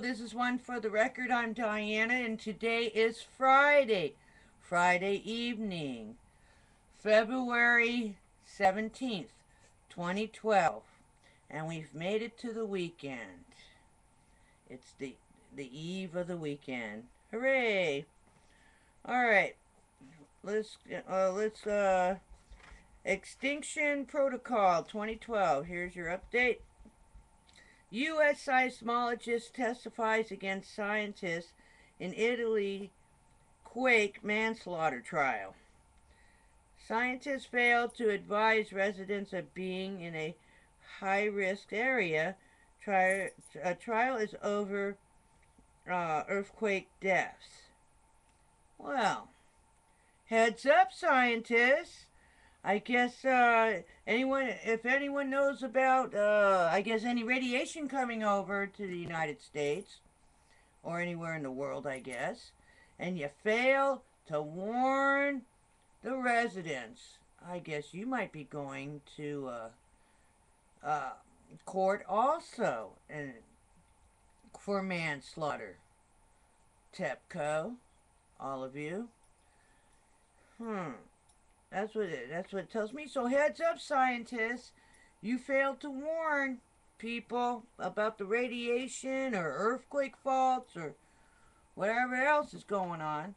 This is One for the Record. I'm Diana, and today is Friday, Friday evening, February 17th, 2012. And we've made it to the weekend. It's the, the eve of the weekend. Hooray! Alright, let's, uh, let's, uh, Extinction Protocol 2012. Here's your update. U.S. seismologist testifies against scientists in Italy quake manslaughter trial. Scientists failed to advise residents of being in a high-risk area. Tri a trial is over uh, earthquake deaths. Well, heads up, scientists. I guess uh, anyone, if anyone knows about, uh, I guess any radiation coming over to the United States or anywhere in the world, I guess, and you fail to warn the residents, I guess you might be going to uh, uh, court also and for manslaughter. TEPCO, all of you. Hmm. That's what it, that's what it tells me. So heads up, scientists. You failed to warn people about the radiation or earthquake faults or whatever else is going on.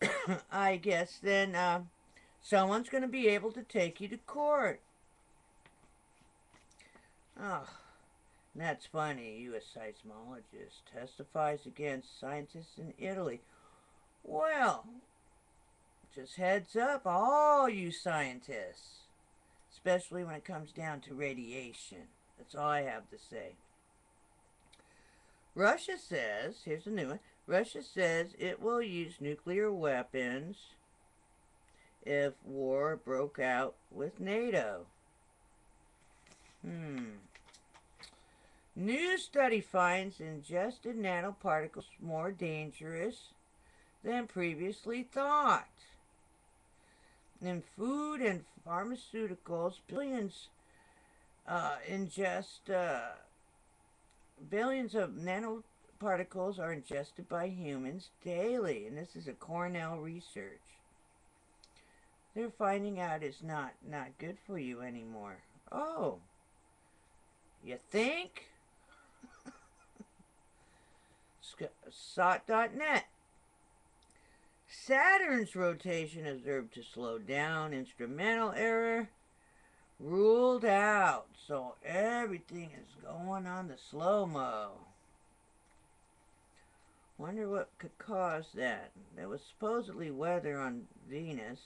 I guess then uh, someone's going to be able to take you to court. Oh, that's funny. U.S. seismologist testifies against scientists in Italy. Well, just heads up, all you scientists, especially when it comes down to radiation. That's all I have to say. Russia says, here's a new one, Russia says it will use nuclear weapons if war broke out with NATO. Hmm. New study finds ingested nanoparticles more dangerous than previously thought in food and pharmaceuticals, billions uh, ingest, uh, billions of nanoparticles are ingested by humans daily, and this is a Cornell research. They're finding out it's not, not good for you anymore. Oh, you think? SOTT.net Saturn's rotation observed to slow down. Instrumental error ruled out. So everything is going on the slow-mo. Wonder what could cause that. There was supposedly weather on Venus.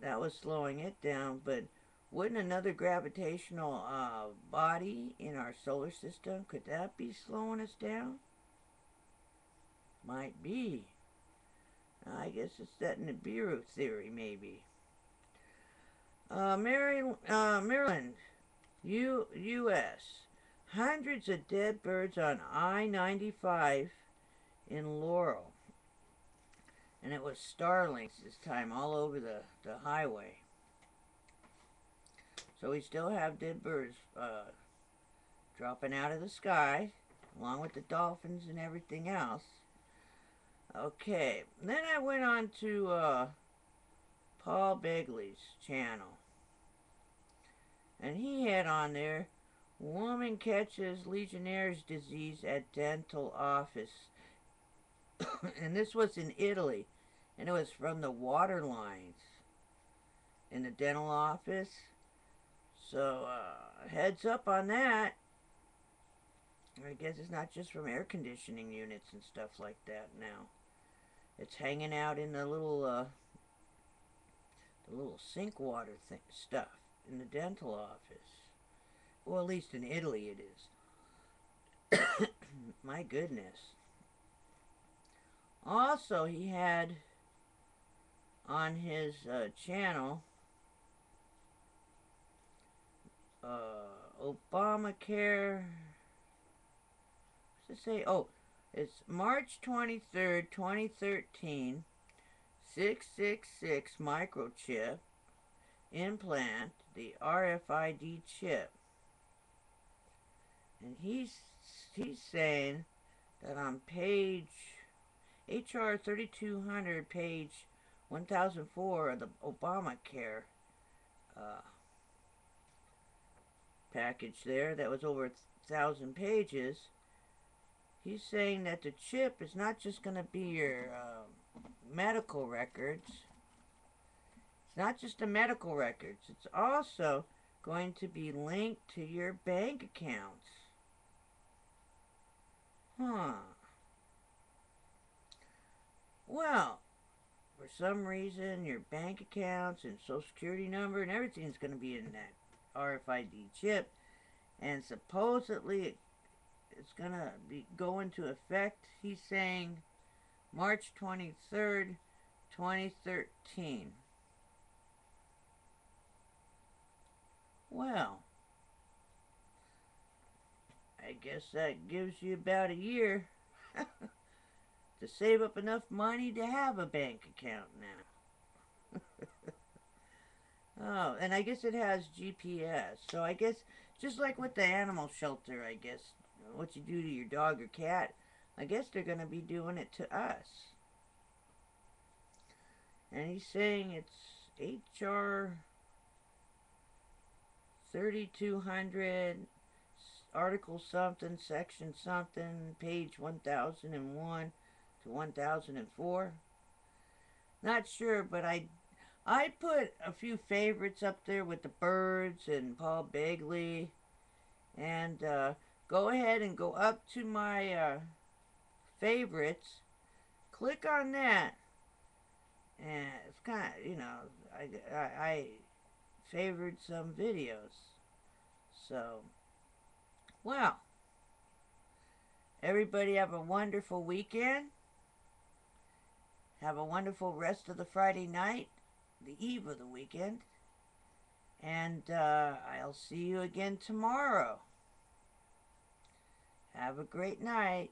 That was slowing it down, but wouldn't another gravitational uh, body in our solar system, could that be slowing us down? Might be. I guess it's that Nibiru theory, maybe. Uh, Mary, uh, Maryland, U, U.S. Hundreds of dead birds on I-95 in Laurel. And it was starlings this time all over the, the highway. So we still have dead birds uh, dropping out of the sky, along with the dolphins and everything else. Okay, then I went on to uh, Paul Begley's channel. And he had on there, woman catches Legionnaire's disease at dental office. and this was in Italy. And it was from the water lines in the dental office. So, uh, heads up on that. I guess it's not just from air conditioning units and stuff like that now. It's hanging out in the little, uh, the little sink water thing, stuff in the dental office. Well, at least in Italy it is. My goodness. Also, he had on his uh, channel uh, Obamacare. What's it say? Oh, it's March 23rd, 2013. 666 microchip implant, the RFID chip. And he's he's saying that on page HR 3200, page 1004 of the Obamacare uh, package there, that was over a thousand pages, he's saying that the chip is not just going to be your uh, medical records. It's not just the medical records. It's also going to be linked to your bank accounts. Huh. Well, for some reason, your bank accounts and social security number and everything's going to be in that RFID chip. And supposedly it's going to be go into effect, he's saying, March 23rd, 2013. Well, I guess that gives you about a year to save up enough money to have a bank account now. oh, and I guess it has GPS. So I guess just like with the animal shelter, I guess what you do to your dog or cat, I guess they're going to be doing it to us. And he's saying it's HR 3200 article something, section something, page 1001 to 1004. Not sure, but I I put a few favorites up there with the birds and Paul Begley. And uh, go ahead and go up to my uh, favorites. Click on that. And it's kind of, you know, I, I, I favored some videos. So, well, everybody have a wonderful weekend. Have a wonderful rest of the Friday night, the eve of the weekend. And uh, I'll see you again tomorrow. Have a great night.